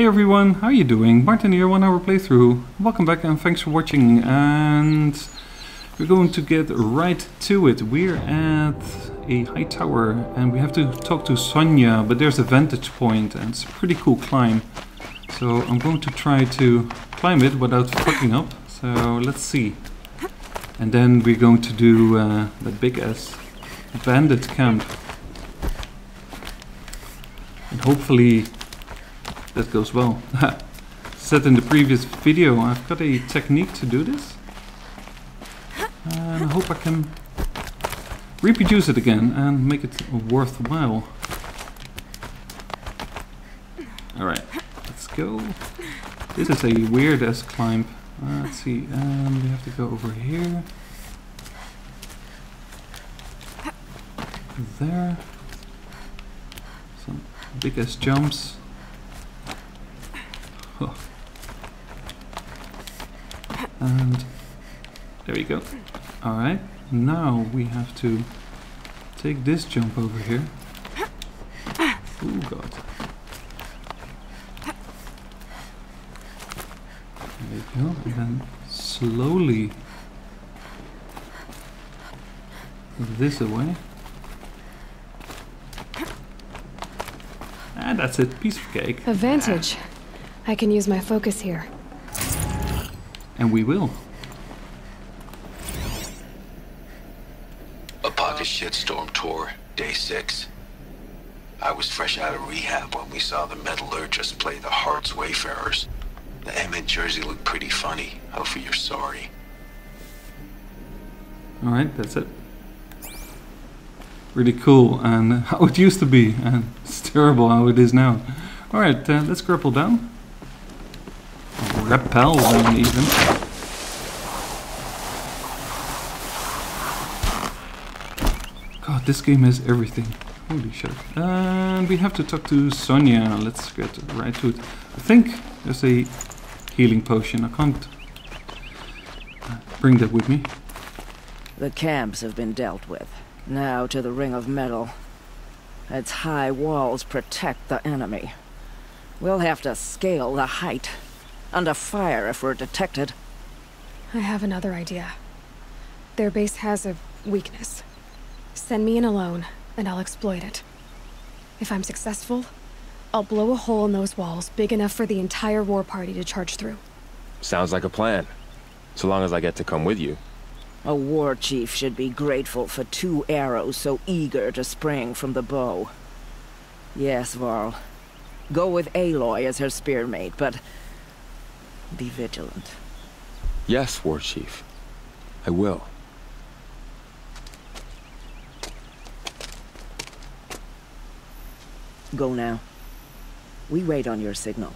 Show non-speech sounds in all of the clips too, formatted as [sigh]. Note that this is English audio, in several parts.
Hey everyone, how are you doing? Martin here, one hour playthrough. Welcome back and thanks for watching and we're going to get right to it. We're at a high tower and we have to talk to Sona, but there's a vantage point and it's a pretty cool climb. So I'm going to try to climb it without fucking up. So let's see. And then we're going to do uh, the big ass bandit camp. And hopefully that goes well. [laughs] Said in the previous video, I've got a technique to do this. And I hope I can reproduce it again and make it worthwhile. Alright, let's go. This is a weird ass climb. Uh, let's see, and we have to go over here. There. Some big ass jumps. And there we go. Alright, now we have to take this jump over here. Oh god. There you go, and then slowly this away. And that's it, piece of cake. Advantage. I can use my focus here. And we will. A pocket shitstorm tour, day six. I was fresh out of rehab when we saw the metallurgist play the Hearts Wayfarers. The M in Jersey looked pretty funny. Hopefully you're sorry. Alright, that's it. Really cool, and [laughs] how it used to be, and it's terrible how it is now. Alright, uh, let's grapple down. Rappel then even. God, this game has everything. Holy shit. And we have to talk to Sona. Let's get right to it. I think there's a healing potion. I can't bring that with me. The camps have been dealt with. Now to the Ring of Metal. Its high walls protect the enemy. We'll have to scale the height. Under fire if we're detected. I have another idea. Their base has a weakness. Send me in alone, and I'll exploit it. If I'm successful, I'll blow a hole in those walls big enough for the entire war party to charge through. Sounds like a plan. So long as I get to come with you. A war chief should be grateful for two arrows so eager to spring from the bow. Yes, Varl. Go with Aloy as her spearmate, but be vigilant. Yes, War Chief. I will. Go now. We wait on your signal.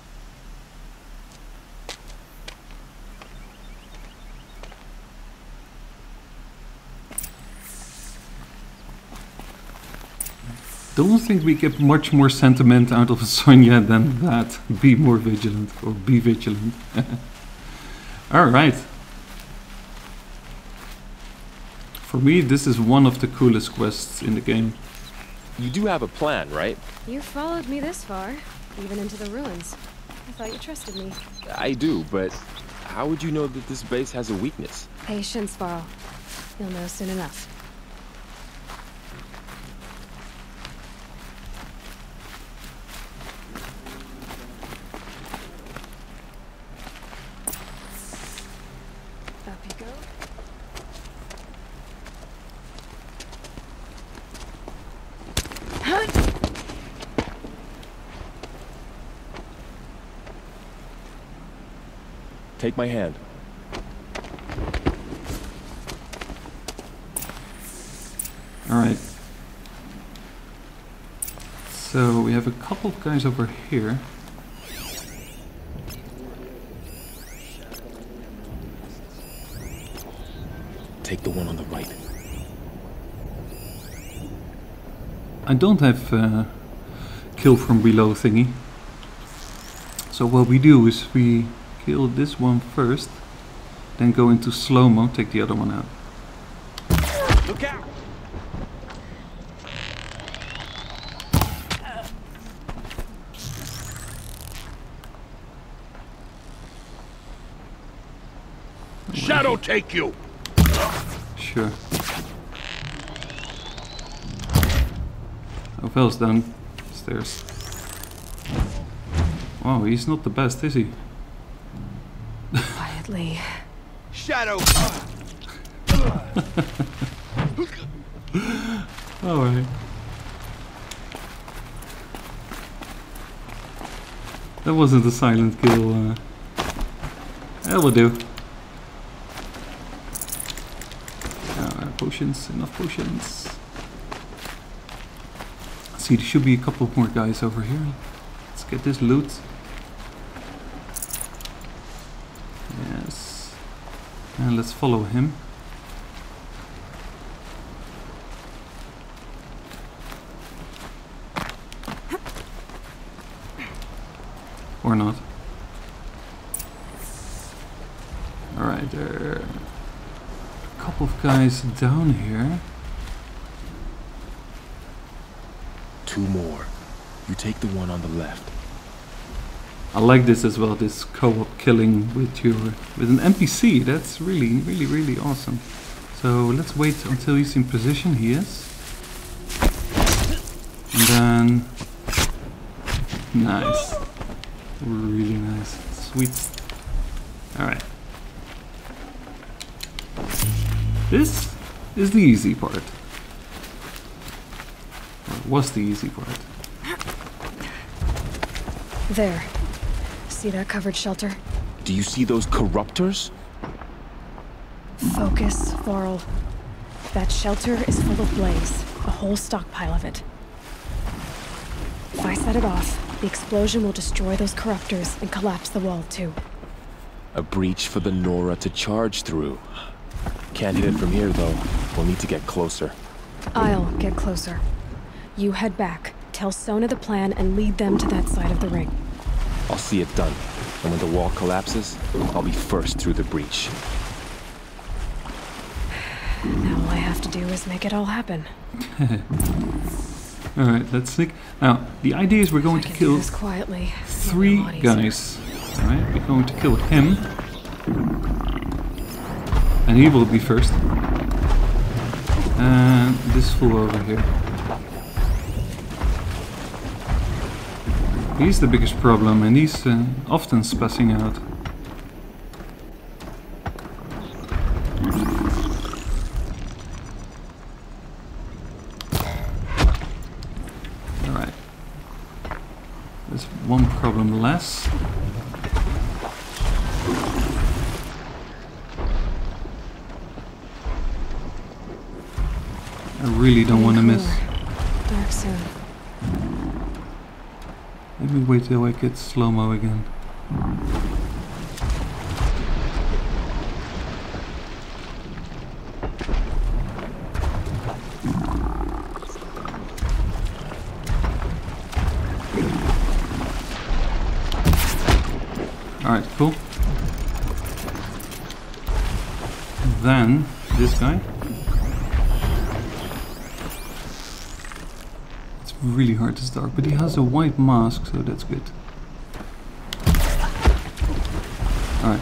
Don't think we get much more sentiment out of [laughs] Sona than that. Be more vigilant, or be vigilant. [laughs] Alright. For me, this is one of the coolest quests in the game. You do have a plan, right? You followed me this far, even into the ruins. I thought you trusted me. I do, but how would you know that this base has a weakness? Patience, Varl. You'll know soon enough. Up you go. Take my hand. Alright. So we have a couple of guys over here. Take the one on the right. I don't have uh, kill from below thingy. So what we do is we kill this one first, then go into slow-mo, take the other one out. Look out! Shadow take you! Sure. Ovel's down. Stairs. Wow, he's not the best, is he? Quietly. Shadow! [laughs] Alright. That wasn't a silent kill. Uh... That will do. Uh, potions, enough potions. See, there should be a couple more guys over here. Let's get this loot. Yes. And let's follow him. Or not. Alright, there are a couple of guys down here. Two more. You take the one on the left. I like this as well, this co-op killing with your with an NPC. That's really, really, really awesome. So let's wait until he's in position. He is. And then... Nice. Really nice. Sweet. Alright. This is the easy part. Or was the easy part. There. See that covered shelter? Do you see those corruptors? Focus, Laurel. That shelter is full of blaze. A whole stockpile of it. If I set it off, the explosion will destroy those corruptors and collapse the wall too. A breach for the Nora to charge through. Can't hit it from here, though. We'll need to get closer. I'll get closer. You head back, tell Sona the plan, and lead them to that side of the ring. I'll see it done. And when the wall collapses, I'll be first through the breach. Now all I have to do is make it all happen. [laughs] Alright, let's sneak. Now, the idea is we're going to kill quietly. It'll be a three guys. Alright, we're going to kill him. And he will be first. And this fool over here. He's the biggest problem and he's uh, often spassing out. Alright. There's one problem less. I really don't want to miss. Dark soon. Let me wait till I get slow-mo again. Alright, cool. Then, this guy. really hard to start, but he has a white mask, so that's good. Alright.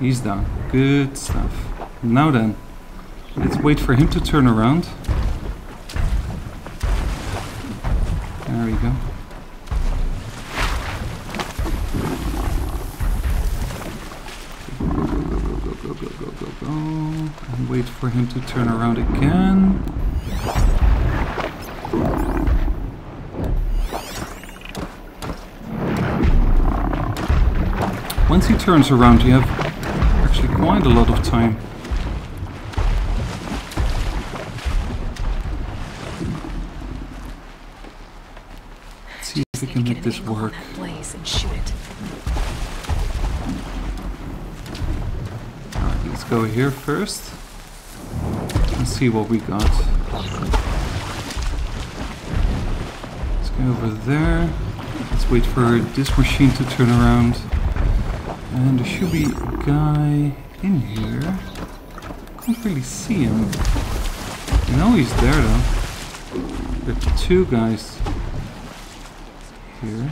He's down. Good stuff. Now then, let's wait for him to turn around. There we go. Go, go, go, go, go, go, go, go. And wait for him to turn around again. Once he turns around, you have actually quite a lot of time. Let's see if we can make this work. let's go here first. And see what we got. Let's go over there. Let's wait for this machine to turn around. And there should be a guy in here. Can't really see him. I know he's there though. There are two guys here.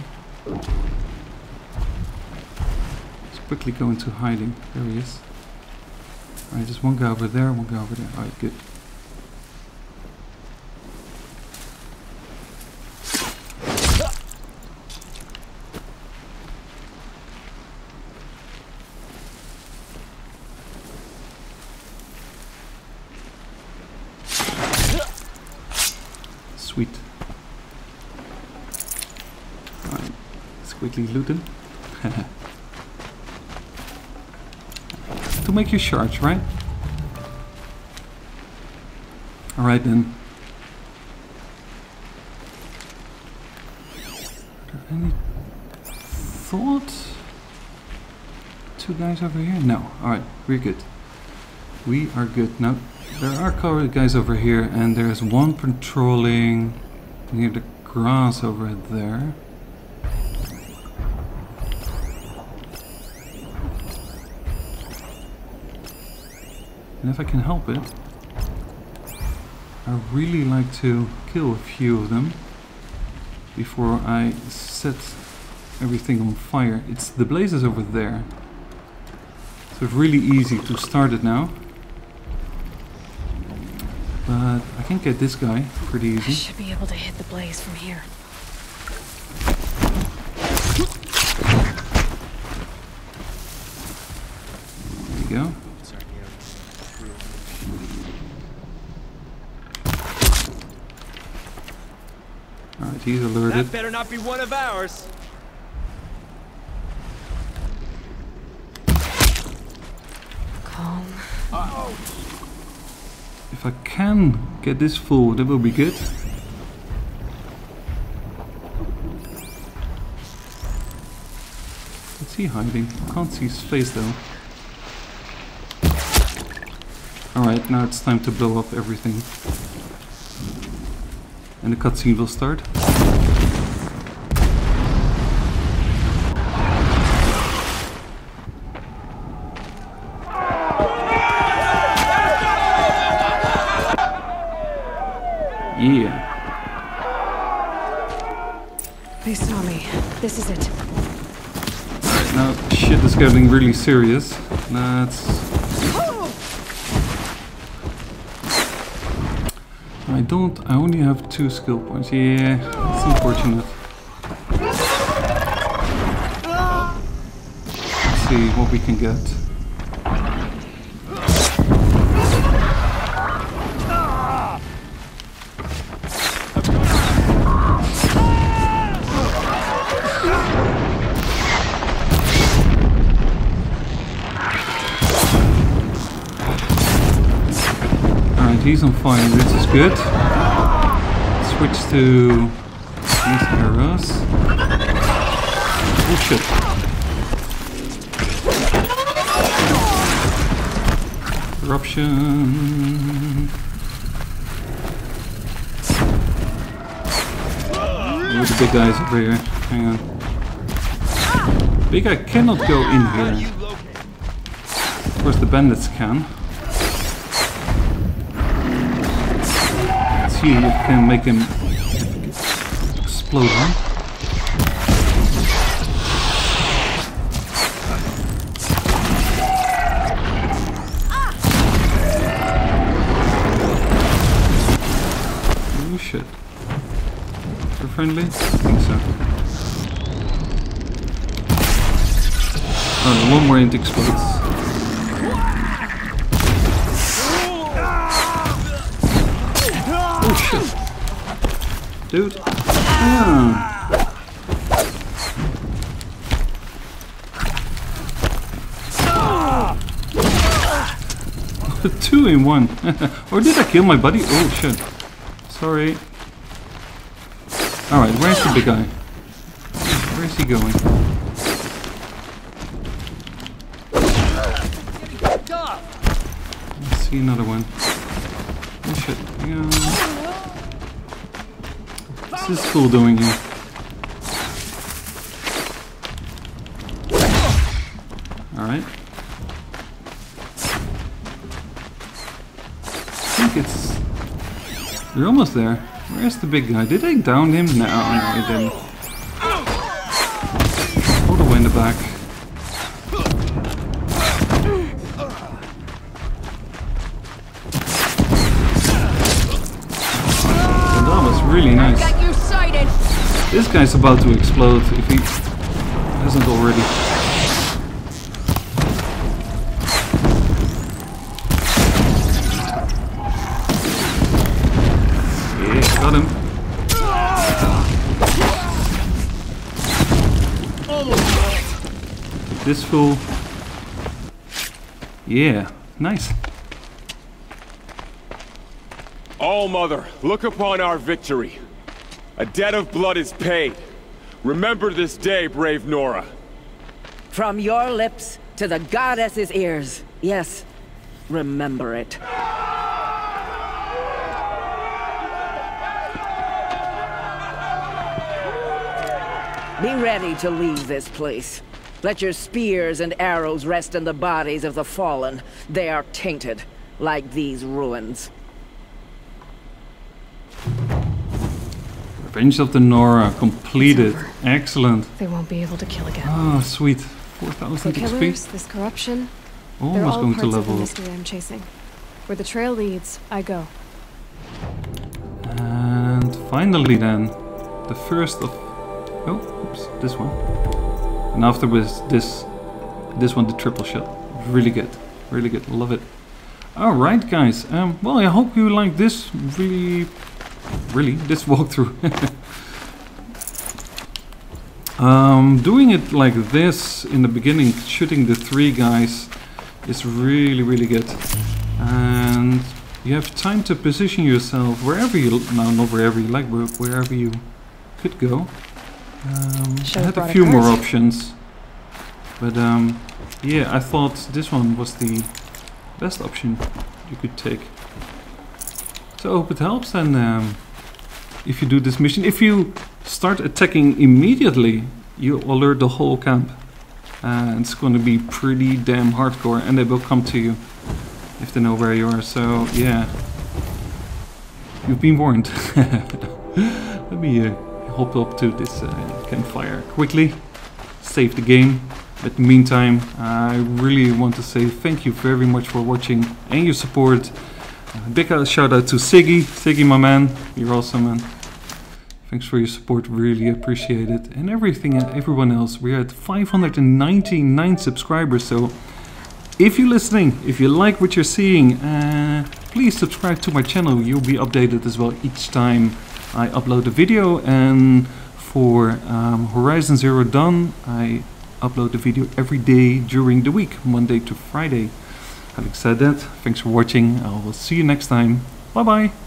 Let's quickly go into hiding. There he is. Alright, there's one guy over there, one guy over there. Alright, good. Sweet. Alright, let's quickly loot them. to make you charge, right? Alright then. Any thought? Two guys over here? No. Alright, we're good. We are good. Now, there are covered guys over here, and there's one patrolling near the grass over there. And if I can help it, I really like to kill a few of them before I set everything on fire. It's the blazes over there. So it's really easy to start it now. But I can get this guy pretty I easy. should be able to hit the blaze from here. There you go. Alright, he's alerted. That better not be one of ours. Calm. If I can get this full, that will be good. What's he hiding? Can't see his face though. Alright, now it's time to blow up everything. And the cutscene will start. It. Now shit is getting really serious. Let's. I don't. I only have two skill points. Yeah, it's unfortunate. Let's see what we can get. He's on fire, this is good. Switch to these arrows. Oh shit. Corruption. Where the big guys over here? Hang on. Big guy cannot go in here. Of course, the bandits can. See if can make him explode. Huh? Oh shit. They're friendly? I think so. Oh, one more and explodes. Dude. Ah. Two in one. [laughs] or did I kill my buddy? Oh shit. Sorry. Alright, where's the big guy? Where is he going? Another one. Oh shit. On. What's this fool doing here? Alright. I think it's... We're almost there. Where's the big guy? Did I down him? No, no, I didn't. All the way in the back. Guy's about to explode if he hasn't already. Yeah, got him. This fool. Yeah, nice. All Mother, look upon our victory. A debt of blood is paid. Remember this day, brave Nora. From your lips to the goddess's ears. Yes, remember it. Be ready to leave this place. Let your spears and arrows rest in the bodies of the fallen. They are tainted, like these ruins. Revenge of the Nora completed. Excellent. They won't be able to kill again. Ah, sweet. 4000 killers, XP. this corruption, they're Almost all going parts to of the level mystery I'm chasing. Where the trail leads, I go. And finally then, the first of... Oh, oops, this one. And afterwards this, this one, the triple shot. Really good, really good, love it. Alright guys, um, well I hope you like this really, really, this walkthrough. [laughs] um, doing it like this in the beginning, shooting the three guys, is really, really good. And you have time to position yourself wherever you, no, not wherever you like, but wherever you could go. Um, I had a few more options, but um, yeah, I thought this one was the best option you could take. So I hope it helps and um, if you do this mission, if you start attacking immediately, you alert the whole camp. Uh, it's going to be pretty damn hardcore and they will come to you if they know where you are. So yeah, you've been warned. [laughs] Let me uh, hop up to this uh, campfire quickly, save the game. But in the meantime, I really want to say thank you very much for watching and your support. Big shout out to Siggy, Siggy my man, you're awesome man. Thanks for your support, really appreciate it. And everything and everyone else, we're at 599 subscribers, so if you're listening, if you like what you're seeing, uh, please subscribe to my channel. You'll be updated as well each time I upload a video. And for um, Horizon Zero Dawn, I upload a video every day during the week, Monday to Friday. Having said that, thanks for watching. I will see you next time. Bye bye.